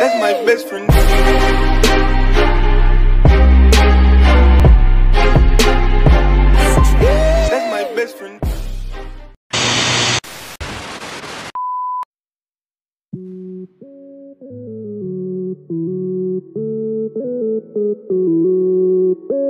That's my best friend. Thank you.